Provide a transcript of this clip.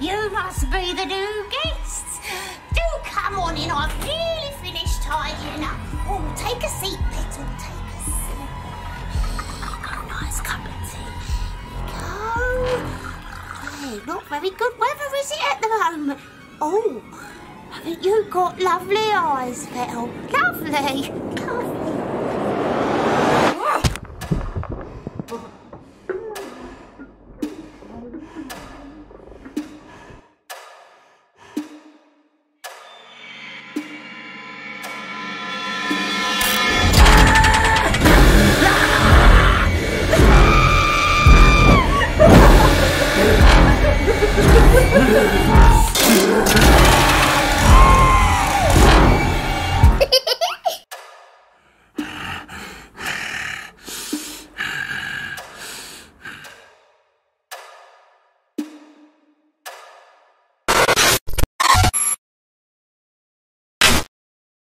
You must be the new guests. Do come on in. I've nearly finished tidying up. Oh, take a seat, Petal. Take a seat. Got a nice cup of tea. Go. Hey, not very good weather, is it, at the moment? Oh, haven't you got lovely eyes, Petal? Lovely. Lovely.